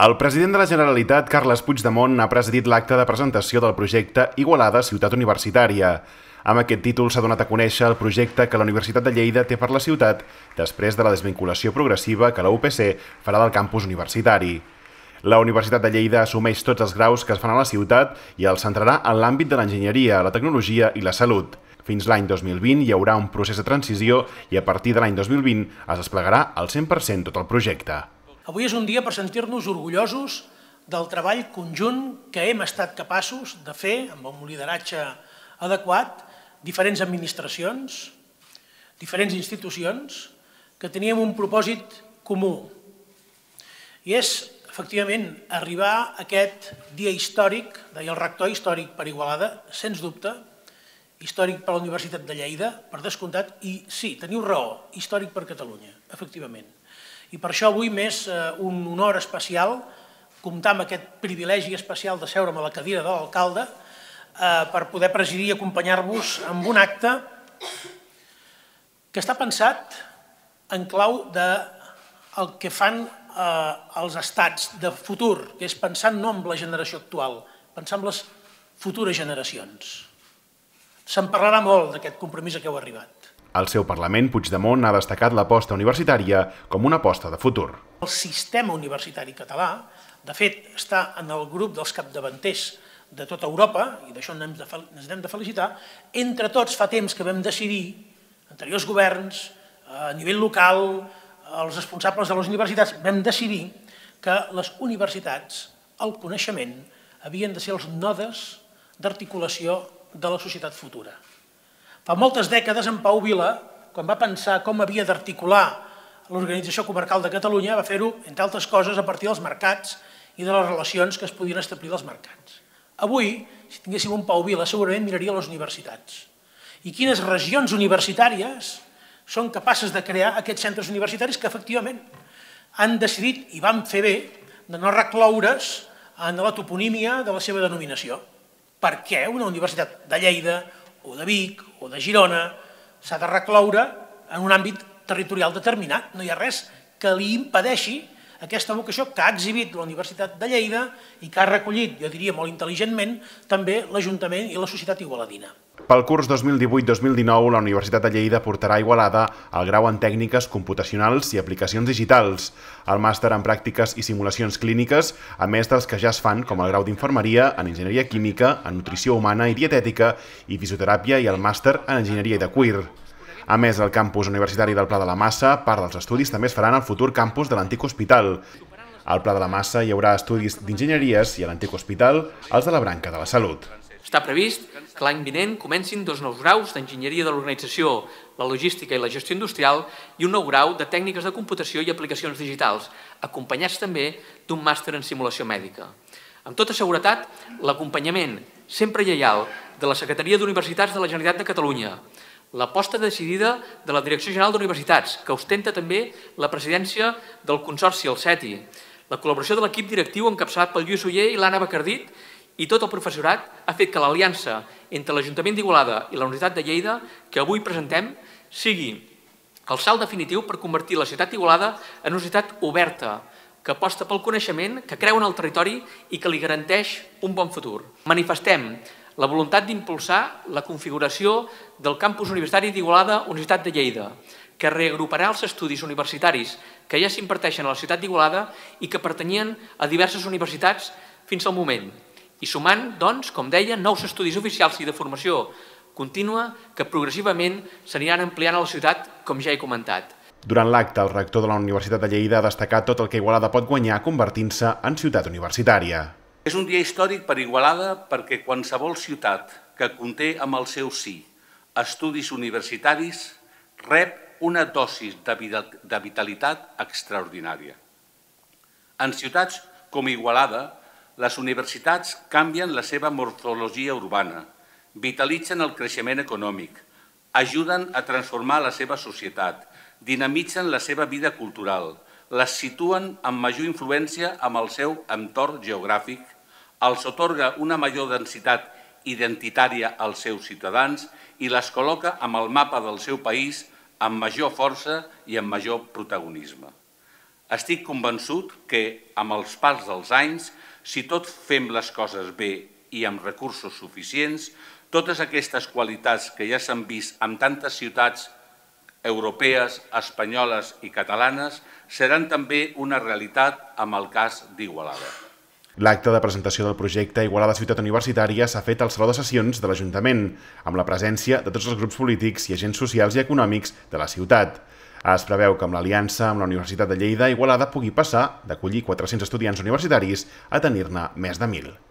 El president de la Generalitat, Carles Puigdemont, ha presidit l'acte de presentació del projecte Igualada Ciutat Universitària. Amb aquest títol s'ha donat a conèixer el projecte que la Universitat de Lleida té per la ciutat després de la desvinculació progressiva que la UPC farà del campus universitari. La Universitat de Lleida assumeix tots els graus que es fan a la ciutat i els centrarà en l'àmbit de l'enginyeria, la tecnologia i la salut. Fins l'any 2020 hi haurà un procés de transició i a partir de l'any 2020 es desplegarà al 100% tot el projecte. Avui és un dia per sentir-nos orgullosos del treball conjunt que hem estat capaços de fer amb un lideratge adequat, diferents administracions, diferents institucions, que teníem un propòsit comú. I és, efectivament, arribar a aquest dia històric, deia el rector històric per Igualada, sens dubte, històric per la Universitat de Lleida, per descomptat, i sí, teniu raó, històric per Catalunya, efectivament. I per això avui més eh, un honor especial comptar amb aquest privilegi especial de seure'm a la cadira de l'alcalde eh, per poder presidir i acompanyar-vos amb un acte que està pensat en clau de el que fan eh, els estats de futur, que és pensant no en la generació actual, pensar en les futures generacions. Se'n parlarà molt d'aquest compromís a què heu arribat. Al seu Parlament, Puigdemont ha destacat l'aposta universitària com una aposta de futur. El sistema universitari català, de fet, està en el grup dels capdavanters de tota Europa, i d'això ens hem de felicitar, entre tots fa temps que vam decidir, anteriors governs, a nivell local, els responsables de les universitats, vam decidir que les universitats, el coneixement, havien de ser els nodes d'articulació de la societat futura. Fa moltes dècades, en Pau Vila, quan va pensar com havia d'articular l'Organització Comarcal de Catalunya, va fer-ho, entre altres coses, a partir dels mercats i de les relacions que es podien establir dels mercats. Avui, si tinguéssim un Pau Vila, segurament miraria les universitats. I quines regions universitàries són capaces de crear aquests centres universitaris que efectivament han decidit i van fer bé de no recloure's en la toponímia de la seva denominació. Per què una universitat de Lleida, o de Vic o de Girona s'ha de recloure en un àmbit territorial determinat. No hi ha res que li impedeixi aquesta vocació que ha exhibit la Universitat de Lleida i que ha recollit, jo diria molt intel·ligentment, també l'Ajuntament i la societat igualadina. Pel curs 2018-2019, la Universitat de Lleida portarà a Igualada el grau en tècniques computacionals i aplicacions digitals, el màster en pràctiques i simulacions clíniques, a més dels que ja es fan com el grau d'infermeria, en enginyeria química, en nutrició humana i dietètica i fisioteràpia i el màster en enginyeria de cuir. A més, el campus universitari del Pla de la Massa, part dels estudis també es faran al futur campus de l'antic hospital. Al Pla de la Massa hi haurà estudis d'enginyeries i a l'antic hospital els de la branca de la salut. Està previst que l'any vinent comencin dos nous graus d'enginyeria de l'organització, la logística i la gestió industrial i un nou grau de tècniques de computació i aplicacions digitals, acompanyats també d'un màster en simulació mèdica. Amb tota seguretat, l'acompanyament sempre lleial de la Secretaria d'Universitats de la Generalitat de Catalunya, l'aposta decidida de la Direcció General d'Universitats, que ostenta també la presidència del Consorci, el CETI, la col·laboració de l'equip directiu encapçalat pel Lluís Uller i l'Anna Bacardit i tot el professorat ha fet que l'aliança entre l'Ajuntament d'Igualada i la Universitat de Lleida, que avui presentem, sigui el salt definitiu per convertir la ciutat d'Igualada en una ciutat oberta, que aposta pel coneixement, que creu en el territori i que li garanteix un bon futur. Manifestem la voluntat d'impulsar la configuració del campus universitari d'Igualada Universitat de Lleida, que reagruparà els estudis universitaris que ja s'imparteixen a la ciutat d'Igualada i que pertanyien a diverses universitats fins al moment, i sumant, doncs, com deia, nous estudis oficials i de formació contínua que progressivament s'aniran ampliant a la ciutat, com ja he comentat. Durant l'acte, el rector de la Universitat de Lleida ha destacat tot el que Igualada pot guanyar convertint-se en ciutat universitària. És un dia històric per Igualada perquè qualsevol ciutat que conté amb el seu sí estudis universitaris rep una dosis de vitalitat extraordinària. En ciutats com Igualada, les universitats canvien la seva morfologia urbana, vitalitzen el creixement econòmic, ajuden a transformar la seva societat, dinamitzen la seva vida cultural, les situen amb major influència amb el seu entorn geogràfic, els otorga una major densitat identitària als seus ciutadans i les col·loca amb el mapa del seu país amb major força i amb major protagonisme. Estic convençut que, amb els pas dels anys, si tot fem les coses bé i amb recursos suficients, totes aquestes qualitats que ja s'han vist en tantes ciutats europees, espanyoles i catalanes seran també una realitat amb el cas d'Igualada. L'acte de presentació del projecte Igualada Ciutat Universitària s'ha fet al Saló de Sessions de l'Ajuntament, amb la presència de tots els grups polítics i agents socials i econòmics de la ciutat. Es preveu que amb l'aliança amb la Universitat de Lleida, Igualada pugui passar d'acollir 400 estudiants universitaris a tenir-ne més de 1.000.